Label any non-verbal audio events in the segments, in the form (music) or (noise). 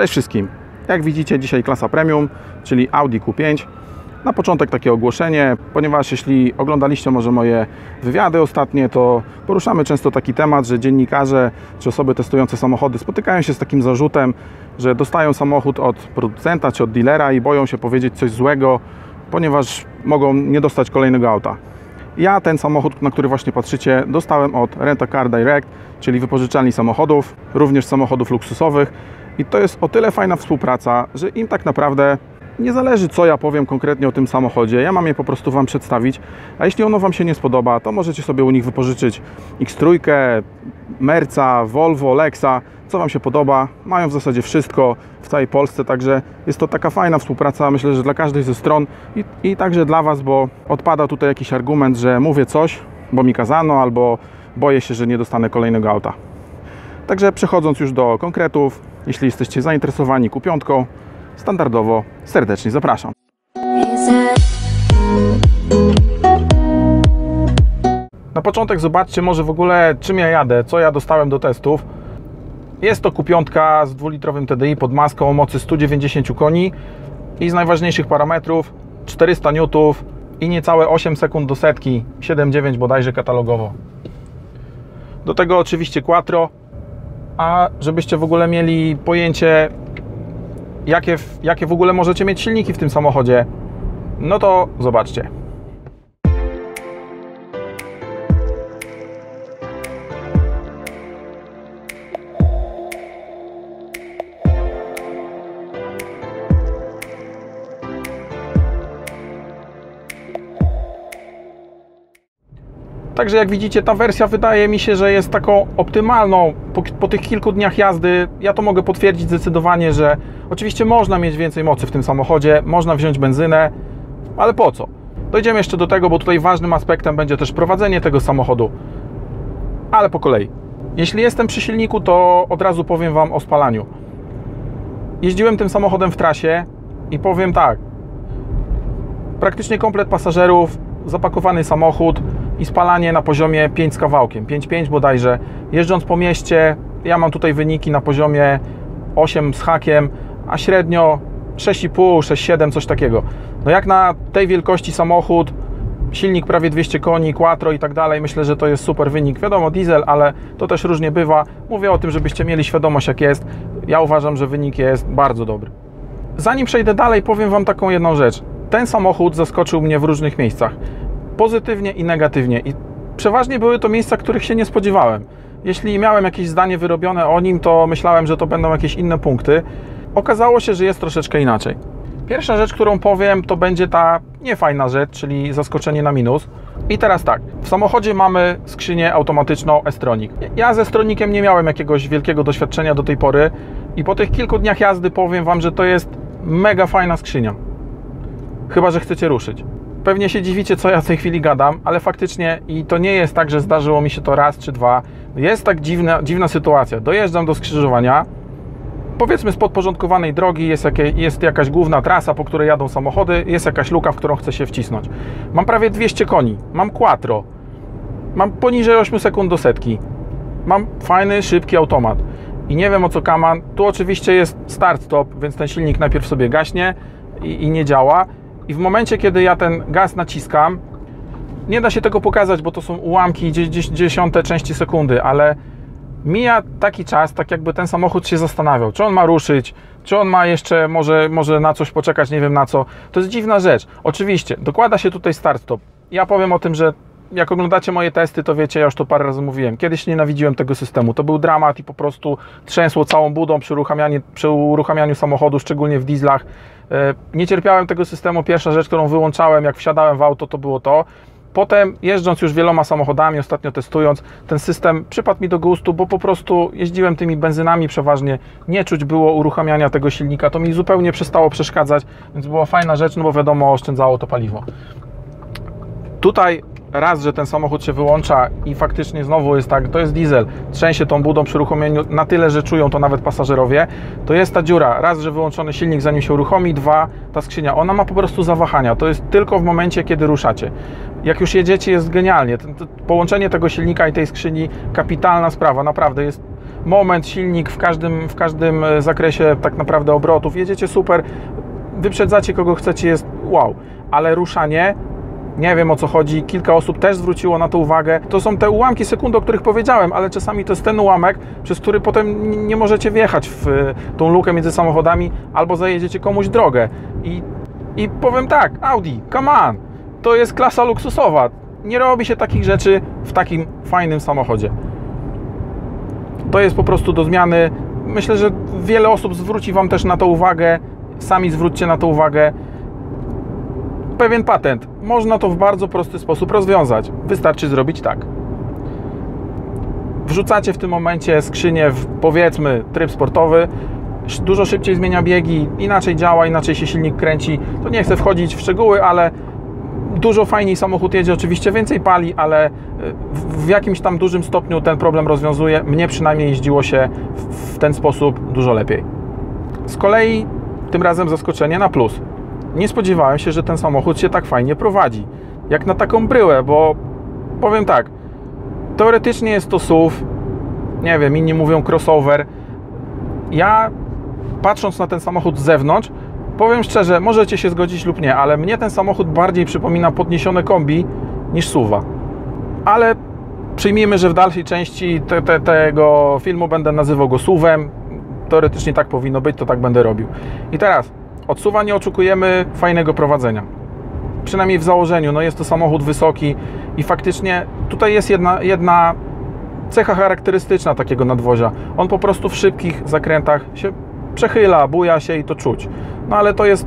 Cześć wszystkim. Jak widzicie dzisiaj klasa premium, czyli Audi Q5. Na początek takie ogłoszenie, ponieważ jeśli oglądaliście może moje wywiady ostatnie, to poruszamy często taki temat, że dziennikarze czy osoby testujące samochody spotykają się z takim zarzutem, że dostają samochód od producenta czy od dealera i boją się powiedzieć coś złego, ponieważ mogą nie dostać kolejnego auta. Ja ten samochód, na który właśnie patrzycie, dostałem od Rent a Car Direct, czyli wypożyczalni samochodów, również samochodów luksusowych. I to jest o tyle fajna współpraca, że im tak naprawdę nie zależy, co ja powiem konkretnie o tym samochodzie. Ja mam je po prostu Wam przedstawić. A jeśli ono Wam się nie spodoba, to możecie sobie u nich wypożyczyć X3, Merca, Volvo, Lexa, co Wam się podoba. Mają w zasadzie wszystko w całej Polsce, także jest to taka fajna współpraca, myślę, że dla każdej ze stron i, i także dla Was, bo odpada tutaj jakiś argument, że mówię coś, bo mi kazano, albo boję się, że nie dostanę kolejnego auta. Także przechodząc już do konkretów, jeśli jesteście zainteresowani kupiątką, standardowo serdecznie zapraszam. Na początek zobaczcie może w ogóle czym ja jadę, co ja dostałem do testów. Jest to kupiątka z dwulitrowym TDI pod maską o mocy 190 koni i z najważniejszych parametrów 400 N i niecałe 8 sekund do setki, 7,9 bodajże katalogowo. Do tego oczywiście quattro, a żebyście w ogóle mieli pojęcie jakie, jakie w ogóle możecie mieć silniki w tym samochodzie, no to zobaczcie. Także jak widzicie, ta wersja wydaje mi się, że jest taką optymalną. Po, po, tych kilku dniach jazdy ja to mogę potwierdzić zdecydowanie, że oczywiście można mieć więcej mocy w tym samochodzie, można wziąć benzynę, ale po co? Dojdziemy jeszcze do tego, bo tutaj ważnym aspektem będzie też prowadzenie tego samochodu. Ale po kolei. Jeśli jestem przy silniku, to od razu powiem Wam o spalaniu. Jeździłem tym samochodem w trasie i powiem tak. Praktycznie komplet pasażerów, zapakowany samochód, i spalanie na poziomie 5 z kawałkiem, 5,5 bodajże. Jeżdżąc po mieście, ja mam tutaj wyniki na poziomie 8 z hakiem, a średnio 6,5, 6,7, coś takiego. No jak na tej wielkości samochód, silnik prawie 200 koni, quattro i tak dalej, myślę, że to jest super wynik. Wiadomo, diesel, ale to też różnie bywa. Mówię o tym, żebyście mieli świadomość, jak jest. Ja uważam, że wynik jest bardzo dobry. Zanim przejdę dalej, powiem Wam taką jedną rzecz. Ten samochód zaskoczył mnie w różnych miejscach pozytywnie i negatywnie. I przeważnie były to miejsca, których się nie spodziewałem. Jeśli miałem jakieś zdanie wyrobione o nim, to myślałem, że to będą jakieś inne punkty. Okazało się, że jest troszeczkę inaczej. Pierwsza rzecz, którą powiem, to będzie ta niefajna rzecz, czyli zaskoczenie na minus. I teraz tak, w samochodzie mamy skrzynię automatyczną S-Tronic. Ja ze Stronikiem nie miałem jakiegoś wielkiego doświadczenia do tej pory i po tych kilku dniach jazdy powiem Wam, że to jest mega fajna skrzynia. Chyba, że chcecie ruszyć. Pewnie się dziwicie, co ja w tej chwili gadam, ale faktycznie i to nie jest tak, że zdarzyło mi się to raz czy dwa. Jest tak dziwna, dziwna sytuacja. Dojeżdżam do skrzyżowania, powiedzmy z podporządkowanej drogi jest, jakie, jest jakaś główna trasa, po której jadą samochody, jest jakaś luka, w którą chcę się wcisnąć. Mam prawie 200 koni, mam quattro, mam poniżej 8 sekund do setki, mam fajny, szybki automat i nie wiem o co kaman. Tu oczywiście jest start-stop, więc ten silnik najpierw sobie gaśnie i, i nie działa i w momencie, kiedy ja ten gaz naciskam, nie da się tego pokazać, bo to są ułamki, dziesiąte części sekundy, ale mija taki czas, tak jakby ten samochód się zastanawiał, czy on ma ruszyć, czy on ma jeszcze może, może na coś poczekać, nie wiem na co. To jest dziwna rzecz. Oczywiście, dokłada się tutaj start-stop. Ja powiem o tym, że jak oglądacie moje testy, to wiecie, ja już to parę razy mówiłem. Kiedyś nienawidziłem tego systemu. To był dramat i po prostu trzęsło całą budą przy uruchamianiu, przy uruchamianiu samochodu, szczególnie w dieslach. E, nie cierpiałem tego systemu. Pierwsza rzecz, którą wyłączałem, jak wsiadałem w auto, to było to. Potem jeżdżąc już wieloma samochodami, ostatnio testując, ten system przypadł mi do gustu, bo po prostu jeździłem tymi benzynami przeważnie, nie czuć było uruchamiania tego silnika, to mi zupełnie przestało przeszkadzać, więc była fajna rzecz, no bo wiadomo, oszczędzało to paliwo. Tutaj raz, że ten samochód się wyłącza i faktycznie znowu jest tak, to jest diesel, trzęsie tą budą przy uruchomieniu na tyle, że czują to nawet pasażerowie, to jest ta dziura. Raz, że wyłączony silnik zanim się uruchomi, dwa, ta skrzynia, ona ma po prostu zawahania. To jest tylko w momencie, kiedy ruszacie. Jak już jedziecie, jest genialnie. Połączenie tego silnika i tej skrzyni, kapitalna sprawa, naprawdę jest moment, silnik w każdym, w każdym e, zakresie tak naprawdę obrotów, jedziecie super, wyprzedzacie kogo chcecie, jest wow, ale ruszanie nie wiem o co chodzi, kilka osób też zwróciło na to uwagę. To są te ułamki sekundy, o których powiedziałem, ale czasami to jest ten ułamek, przez który potem nie możecie wjechać w e, tą lukę między samochodami albo zajedziecie komuś drogę. I, i powiem tak, Audi, come on, to jest klasa luksusowa. Nie robi się takich rzeczy w takim fajnym samochodzie. To jest po prostu do zmiany. Myślę, że wiele osób zwróci Wam też na to uwagę. Sami zwróćcie na to uwagę pewien patent. Można to w bardzo prosty sposób rozwiązać. Wystarczy zrobić tak. Wrzucacie w tym momencie skrzynię w powiedzmy tryb sportowy, dużo szybciej zmienia biegi, inaczej działa, inaczej się silnik kręci. To nie chcę wchodzić w szczegóły, ale dużo fajniej samochód jedzie, oczywiście więcej pali, ale y, w jakimś tam dużym stopniu ten problem rozwiązuje. Mnie przynajmniej jeździło się w ten sposób dużo lepiej. Z kolei tym razem zaskoczenie na plus nie spodziewałem się, że ten samochód się tak fajnie prowadzi. Jak na taką bryłę, bo powiem tak, teoretycznie jest to SUV, nie wiem, inni mówią crossover. Ja patrząc na ten samochód z zewnątrz, powiem szczerze, możecie się zgodzić lub nie, ale mnie ten samochód bardziej przypomina podniesione kombi niż SUVa. Ale przyjmijmy, że w dalszej części te, te, tego filmu będę nazywał go SUVem. Teoretycznie tak powinno być, to tak będę robił. I teraz od SUVa nie oczekujemy fajnego prowadzenia. Przynajmniej w założeniu. No jest to samochód wysoki i faktycznie tutaj jest jedna, jedna cecha charakterystyczna takiego nadwozia. On po prostu w szybkich zakrętach się przechyla, buja się i to czuć. No ale to jest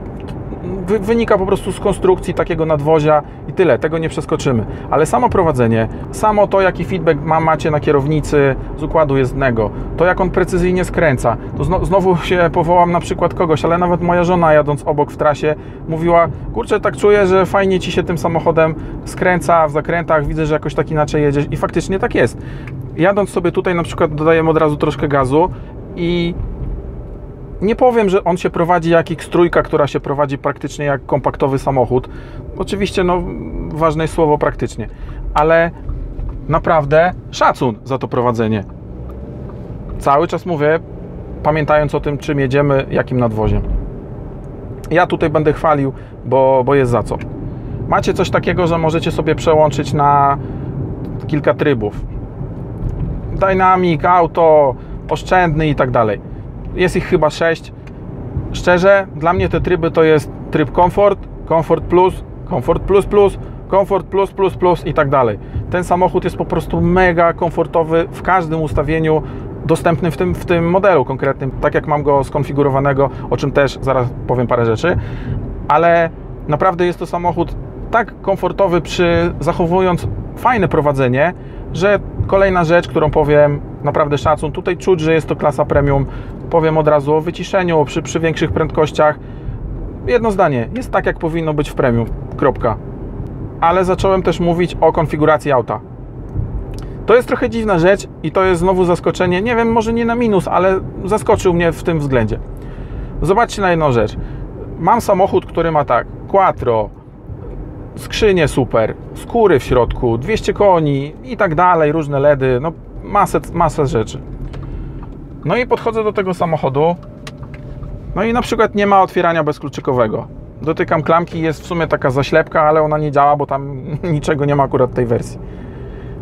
wynika po prostu z konstrukcji takiego nadwozia i tyle, tego nie przeskoczymy. Ale samo prowadzenie, samo to, jaki feedback ma, macie na kierownicy z układu jezdnego, to jak on precyzyjnie skręca, to znowu się powołam na przykład kogoś, ale nawet moja żona jadąc obok w trasie mówiła, kurczę, tak czuję, że fajnie Ci się tym samochodem skręca w zakrętach, widzę, że jakoś tak inaczej jedziesz i faktycznie tak jest. Jadąc sobie tutaj na przykład dodajemy od razu troszkę gazu i nie powiem, że on się prowadzi jak X3, która się prowadzi praktycznie jak kompaktowy samochód. Oczywiście, no, ważne jest słowo praktycznie, ale naprawdę szacun za to prowadzenie. Cały czas mówię, pamiętając o tym, czym jedziemy, jakim nadwoziem. Ja tutaj będę chwalił, bo, bo jest za co. Macie coś takiego, że możecie sobie przełączyć na kilka trybów. Dynamic, auto, oszczędny i tak dalej jest ich chyba 6. Szczerze, dla mnie te tryby to jest tryb komfort, komfort plus, komfort plus plus, komfort plus plus plus i tak dalej. Ten samochód jest po prostu mega komfortowy w każdym ustawieniu dostępny w tym, w tym modelu konkretnym, tak jak mam go skonfigurowanego, o czym też zaraz powiem parę rzeczy, ale naprawdę jest to samochód tak komfortowy przy zachowując fajne prowadzenie, że kolejna rzecz, którą powiem, naprawdę szacun, tutaj czuć, że jest to klasa premium, powiem od razu o wyciszeniu przy, przy większych prędkościach. Jedno zdanie, jest tak jak powinno być w premium, kropka. Ale zacząłem też mówić o konfiguracji auta. To jest trochę dziwna rzecz i to jest znowu zaskoczenie, nie wiem, może nie na minus, ale zaskoczył mnie w tym względzie. Zobaczcie na jedną rzecz. Mam samochód, który ma tak, quattro, skrzynie super, skóry w środku, 200 koni i tak dalej, różne LEDy, no masę, masę rzeczy. No i podchodzę do tego samochodu, no i na przykład nie ma otwierania bezkluczykowego. Dotykam klamki, jest w sumie taka zaślepka, ale ona nie działa, bo tam (laughs) niczego nie ma akurat tej wersji.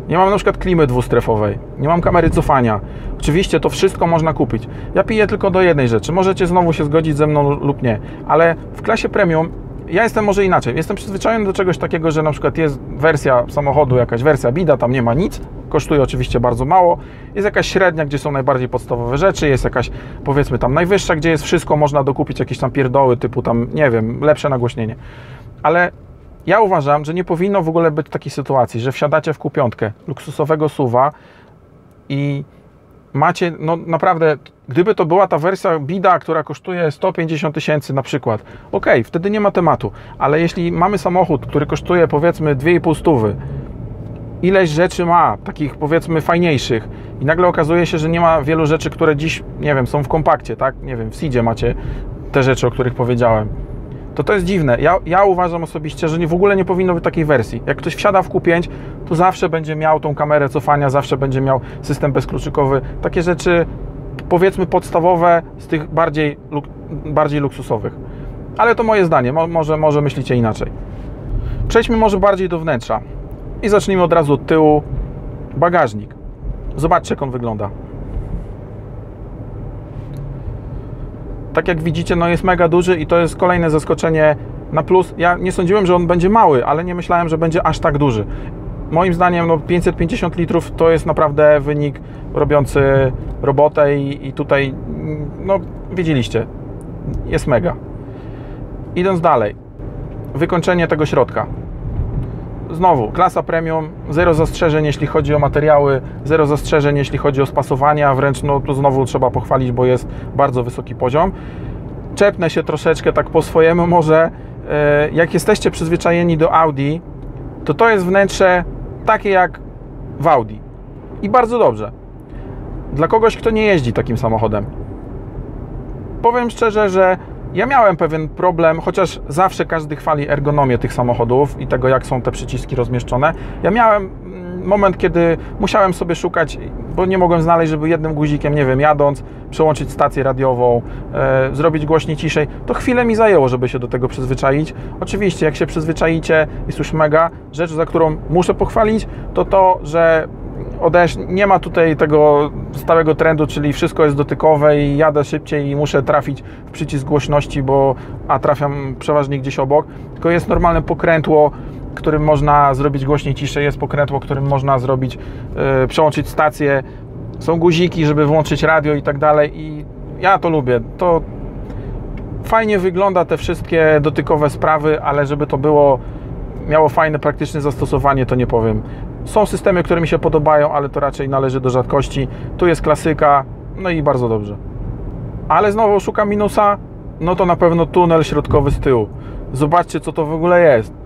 Nie mam na przykład klimy dwustrefowej, nie mam kamery cofania. Oczywiście to wszystko można kupić. Ja piję tylko do jednej rzeczy. Możecie znowu się zgodzić ze mną lub nie, ale w klasie premium ja jestem może inaczej. Jestem przyzwyczajony do czegoś takiego, że na przykład jest wersja samochodu, jakaś wersja bida, tam nie ma nic, kosztuje oczywiście bardzo mało. Jest jakaś średnia, gdzie są najbardziej podstawowe rzeczy, jest jakaś powiedzmy tam najwyższa, gdzie jest wszystko, można dokupić jakieś tam pierdoły typu tam, nie wiem, lepsze nagłośnienie. Ale ja uważam, że nie powinno w ogóle być takiej sytuacji, że wsiadacie w kupiątkę luksusowego suwa i macie, no naprawdę, gdyby to była ta wersja bida, która kosztuje 150 tysięcy na przykład, ok, wtedy nie ma tematu, ale jeśli mamy samochód, który kosztuje powiedzmy 2,5 stówy, ileś rzeczy ma, takich powiedzmy fajniejszych i nagle okazuje się, że nie ma wielu rzeczy, które dziś, nie wiem, są w kompakcie, tak, nie wiem, w Seedzie macie te rzeczy, o których powiedziałem, to to jest dziwne. Ja, ja uważam osobiście, że nie, w ogóle nie powinno być takiej wersji. Jak ktoś wsiada w Q5, to zawsze będzie miał tą kamerę cofania, zawsze będzie miał system bezkluczykowy. Takie rzeczy, powiedzmy, podstawowe z tych bardziej, bardziej luksusowych. Ale to moje zdanie, Mo, może, może myślicie inaczej. Przejdźmy może bardziej do wnętrza. I zacznijmy od razu od tyłu. Bagażnik. Zobaczcie, jak on wygląda. Tak jak widzicie, no jest mega duży i to jest kolejne zaskoczenie na plus. Ja nie sądziłem, że on będzie mały, ale nie myślałem, że będzie aż tak duży. Moim zdaniem no 550 litrów to jest naprawdę wynik robiący robotę i, i tutaj, no widzieliście, jest mega. Idąc dalej, wykończenie tego środka. Znowu, klasa premium, zero zastrzeżeń jeśli chodzi o materiały, zero zastrzeżeń jeśli chodzi o spasowania, wręcz no tu znowu trzeba pochwalić, bo jest bardzo wysoki poziom. Czepnę się troszeczkę tak po swojemu może, e, jak jesteście przyzwyczajeni do Audi, to to jest wnętrze takie jak w Audi. I bardzo dobrze. Dla kogoś, kto nie jeździ takim samochodem. Powiem szczerze, że ja miałem pewien problem, chociaż zawsze każdy chwali ergonomię tych samochodów i tego, jak są te przyciski rozmieszczone. Ja miałem mm, moment, kiedy musiałem sobie szukać, bo nie mogłem znaleźć, żeby jednym guzikiem, nie wiem, jadąc, przełączyć stację radiową, e, zrobić głośniej, ciszej. To chwilę mi zajęło, żeby się do tego przyzwyczaić. Oczywiście, jak się przyzwyczajicie, jest już mega. Rzecz, za którą muszę pochwalić, to to, że odesz, nie ma tutaj tego stałego trendu, czyli wszystko jest dotykowe i jadę szybciej i muszę trafić w przycisk głośności, bo a trafiam przeważnie gdzieś obok, tylko jest normalne pokrętło, którym można zrobić głośniej, ciszej, jest pokrętło, którym można zrobić, yy, przełączyć stację, są guziki, żeby włączyć radio i tak dalej i ja to lubię, to fajnie wygląda te wszystkie dotykowe sprawy, ale żeby to było miało fajne, praktyczne zastosowanie, to nie powiem. Są systemy, które mi się podobają, ale to raczej należy do rzadkości. Tu jest klasyka, no i bardzo dobrze. Ale znowu szukam minusa, no to na pewno tunel środkowy z tyłu. Zobaczcie, co to w ogóle jest.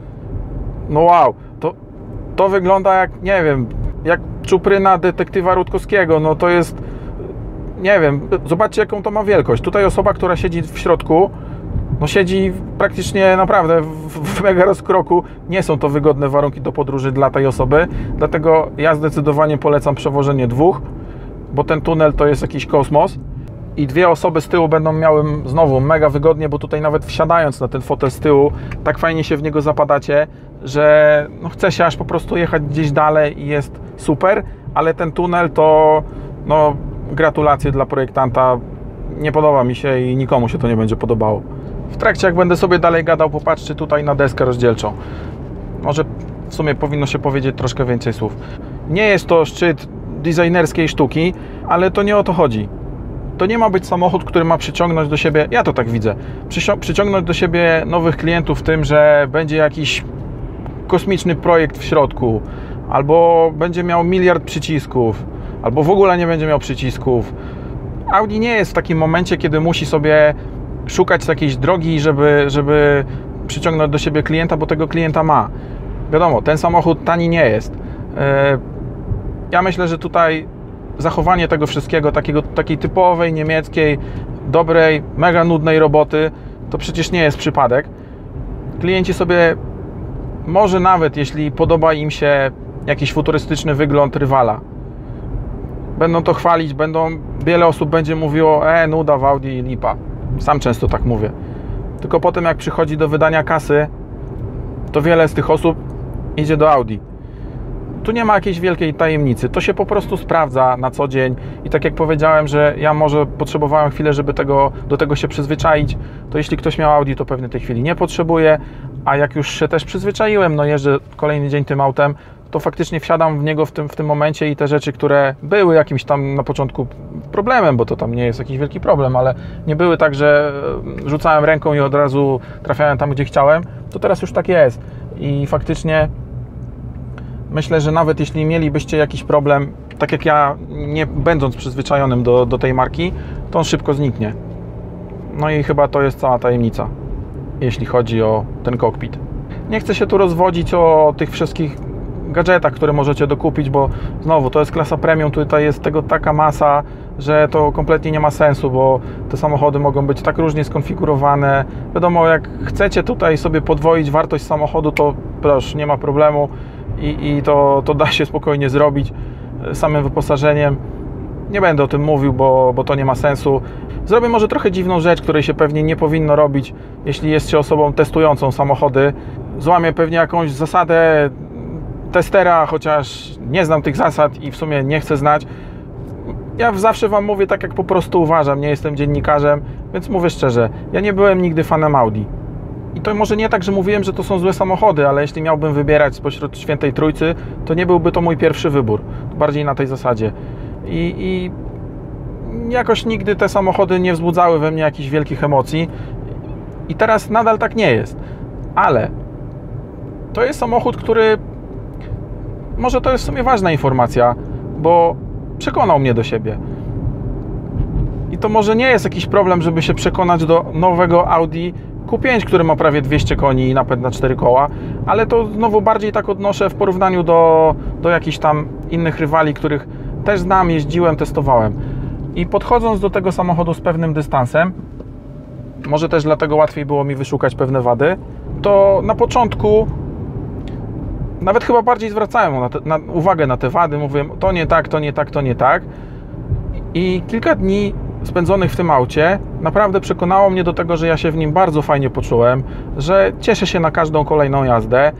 No wow, to, to wygląda jak, nie wiem, jak czupryna detektywa Rutkowskiego. No to jest, nie wiem, zobaczcie, jaką to ma wielkość. Tutaj osoba, która siedzi w środku, no siedzi praktycznie naprawdę w, w mega rozkroku. Nie są to wygodne warunki do podróży dla tej osoby, dlatego ja zdecydowanie polecam przewożenie dwóch, bo ten tunel to jest jakiś kosmos i dwie osoby z tyłu będą miały znowu mega wygodnie, bo tutaj nawet wsiadając na ten fotel z tyłu, tak fajnie się w niego zapadacie, że no chce się aż po prostu jechać gdzieś dalej i jest super, ale ten tunel to no gratulacje dla projektanta. Nie podoba mi się i nikomu się to nie będzie podobało. W trakcie, jak będę sobie dalej gadał, popatrzcie tutaj na deskę rozdzielczą. Może w sumie powinno się powiedzieć troszkę więcej słów. Nie jest to szczyt designerskiej sztuki, ale to nie o to chodzi. To nie ma być samochód, który ma przyciągnąć do siebie, ja to tak widzę, przyciągnąć do siebie nowych klientów tym, że będzie jakiś kosmiczny projekt w środku, albo będzie miał miliard przycisków, albo w ogóle nie będzie miał przycisków. Audi nie jest w takim momencie, kiedy musi sobie szukać jakiejś drogi, żeby, żeby przyciągnąć do siebie klienta, bo tego klienta ma. Wiadomo, ten samochód tani nie jest. E, ja myślę, że tutaj zachowanie tego wszystkiego, takiego, takiej typowej niemieckiej, dobrej, mega nudnej roboty, to przecież nie jest przypadek. Klienci sobie, może nawet jeśli podoba im się jakiś futurystyczny wygląd rywala, będą to chwalić, będą, wiele osób będzie mówiło, e, nuda w Audi i lipa. Sam często tak mówię. Tylko potem, jak przychodzi do wydania kasy, to wiele z tych osób idzie do Audi. Tu nie ma jakiejś wielkiej tajemnicy. To się po prostu sprawdza na co dzień. I tak jak powiedziałem, że ja może potrzebowałem chwilę, żeby tego, do tego się przyzwyczaić, to jeśli ktoś miał Audi, to pewnie tej chwili nie potrzebuje. A jak już się też przyzwyczaiłem, no jeżdżę kolejny dzień tym autem, to faktycznie wsiadam w niego w tym, w tym momencie i te rzeczy, które były jakimś tam na początku problemem, bo to tam nie jest jakiś wielki problem, ale nie były tak, że e, rzucałem ręką i od razu trafiałem tam, gdzie chciałem, to teraz już tak jest. I faktycznie myślę, że nawet jeśli mielibyście jakiś problem, tak jak ja, nie będąc przyzwyczajonym do, do tej marki, to on szybko zniknie. No i chyba to jest cała tajemnica, jeśli chodzi o ten kokpit. Nie chcę się tu rozwodzić o tych wszystkich gadżetach, które możecie dokupić, bo znowu to jest klasa premium, tutaj jest tego taka masa, że to kompletnie nie ma sensu, bo te samochody mogą być tak różnie skonfigurowane. Wiadomo, jak chcecie tutaj sobie podwoić wartość samochodu, to proszę, nie ma problemu i, i to, to da się spokojnie zrobić e, samym wyposażeniem. Nie będę o tym mówił, bo, bo to nie ma sensu. Zrobię może trochę dziwną rzecz, której się pewnie nie powinno robić, jeśli jest się osobą testującą samochody. Złamię pewnie jakąś zasadę testera, chociaż nie znam tych zasad i w sumie nie chcę znać. Ja zawsze Wam mówię tak, jak po prostu uważam. Nie jestem dziennikarzem, więc mówię szczerze. Ja nie byłem nigdy fanem Audi. I to może nie tak, że mówiłem, że to są złe samochody, ale jeśli miałbym wybierać spośród świętej trójcy, to nie byłby to mój pierwszy wybór. Bardziej na tej zasadzie. I, i jakoś nigdy te samochody nie wzbudzały we mnie jakichś wielkich emocji. I teraz nadal tak nie jest. Ale to jest samochód, który. Może to jest w sumie ważna informacja, bo przekonał mnie do siebie. I to może nie jest jakiś problem, żeby się przekonać do nowego Audi Q5, który ma prawie 200 koni i napęd na 4 koła, ale to znowu bardziej tak odnoszę w porównaniu do, do jakichś tam innych rywali, których też znam, jeździłem, testowałem. I podchodząc do tego samochodu z pewnym dystansem, może też dlatego łatwiej było mi wyszukać pewne wady, to na początku nawet chyba bardziej zwracałem na te, na, uwagę na te wady, mówiłem to nie tak, to nie tak, to nie tak. I kilka dni spędzonych w tym aucie naprawdę przekonało mnie do tego, że ja się w nim bardzo fajnie poczułem, że cieszę się na każdą kolejną jazdę.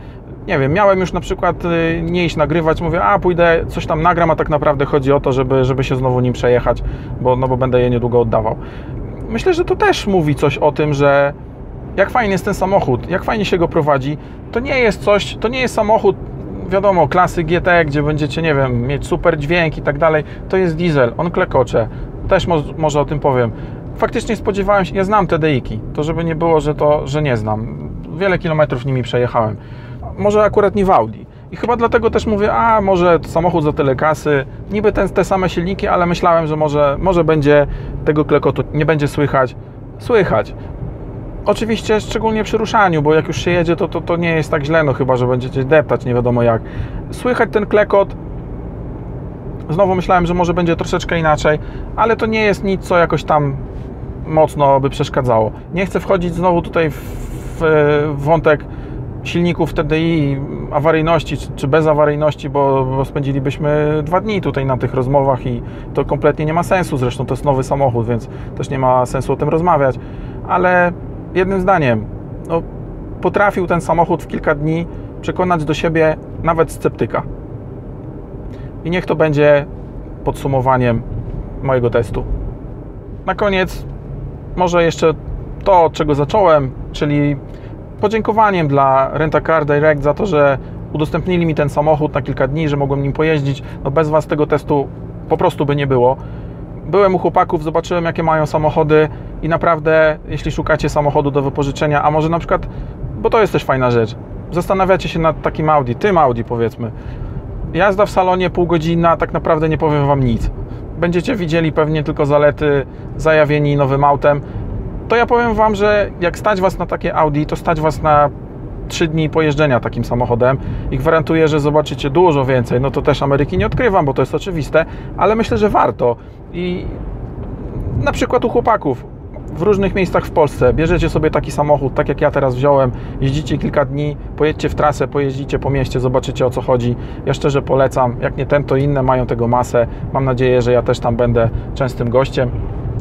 Nie wiem, miałem już na przykład y, nie iść nagrywać, mówię, a pójdę, coś tam nagram, a tak naprawdę chodzi o to, żeby, żeby się znowu nim przejechać, bo, no bo będę je niedługo oddawał. Myślę, że to też mówi coś o tym, że jak fajny jest ten samochód, jak fajnie się go prowadzi, to nie jest coś, to nie jest samochód, wiadomo, klasy GT, gdzie będziecie, nie wiem, mieć super dźwięk i tak dalej. To jest diesel, on klekocze. Też mo może o tym powiem. Faktycznie spodziewałem się, ja znam TDI-ki, to żeby nie było, że to, że nie znam. Wiele kilometrów nimi przejechałem. Może akurat nie w Audi. I chyba dlatego też mówię, a może samochód za tyle kasy, niby ten, te same silniki, ale myślałem, że może, może będzie tego klekotu, nie będzie słychać. Słychać. Oczywiście szczególnie przy ruszaniu, bo jak już się jedzie, to, to, to nie jest tak źle, no chyba, że będziecie deptać, nie wiadomo jak. Słychać ten klekot. Znowu myślałem, że może będzie troszeczkę inaczej, ale to nie jest nic, co jakoś tam mocno by przeszkadzało. Nie chcę wchodzić znowu tutaj w, w wątek silników TDI, awaryjności czy bez awaryjności, bo, bo spędzilibyśmy dwa dni tutaj na tych rozmowach i to kompletnie nie ma sensu. Zresztą to jest nowy samochód, więc też nie ma sensu o tym rozmawiać. Ale jednym zdaniem, no, potrafił ten samochód w kilka dni przekonać do siebie nawet sceptyka. I niech to będzie podsumowaniem mojego testu. Na koniec, może jeszcze to, od czego zacząłem, czyli podziękowaniem dla Rentacar Direct za to, że udostępnili mi ten samochód na kilka dni, że mogłem nim pojeździć. No bez Was tego testu po prostu by nie było. Byłem u chłopaków, zobaczyłem jakie mają samochody i naprawdę, jeśli szukacie samochodu do wypożyczenia, a może na przykład, bo to jest też fajna rzecz, zastanawiacie się nad takim Audi, tym Audi powiedzmy. Jazda w salonie pół godziny, tak naprawdę nie powiem Wam nic. Będziecie widzieli pewnie tylko zalety zajawieni nowym autem. To ja powiem Wam, że jak stać Was na takie Audi, to stać Was na 3 dni pojeżdżenia takim samochodem i gwarantuję, że zobaczycie dużo więcej. No to też Ameryki nie odkrywam, bo to jest oczywiste, ale myślę, że warto. I na przykład u chłopaków w różnych miejscach w Polsce bierzecie sobie taki samochód, tak jak ja teraz wziąłem, jeździcie kilka dni, pojedźcie w trasę, pojeździcie po mieście, zobaczycie o co chodzi. Ja szczerze polecam, jak nie ten, to inne mają tego masę. Mam nadzieję, że ja też tam będę częstym gościem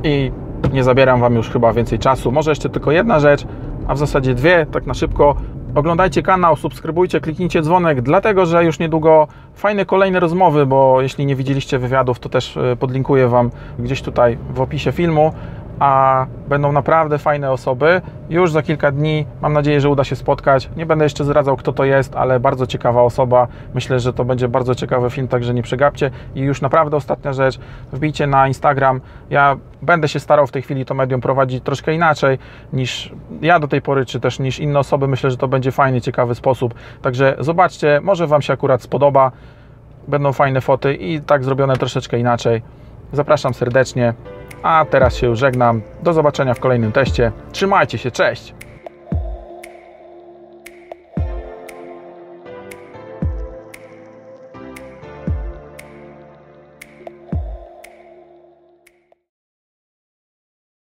i nie zabieram Wam już chyba więcej czasu. Może jeszcze tylko jedna rzecz, a w zasadzie dwie, tak na szybko. Oglądajcie kanał, subskrybujcie, kliknijcie dzwonek, dlatego że już niedługo fajne kolejne rozmowy, bo jeśli nie widzieliście wywiadów, to też e, podlinkuję Wam gdzieś tutaj w opisie filmu a będą naprawdę fajne osoby. Już za kilka dni mam nadzieję, że uda się spotkać. Nie będę jeszcze zdradzał, kto to jest, ale bardzo ciekawa osoba. Myślę, że to będzie bardzo ciekawy film, także nie przegapcie. I już naprawdę ostatnia rzecz, wbijcie na Instagram. Ja będę się starał w tej chwili to medium prowadzić troszkę inaczej niż ja do tej pory, czy też niż inne osoby. Myślę, że to będzie fajny, ciekawy sposób. Także zobaczcie, może Wam się akurat spodoba. Będą fajne foty i tak zrobione troszeczkę inaczej. Zapraszam serdecznie. A teraz się żegnam. Do zobaczenia w kolejnym teście. Trzymajcie się, cześć!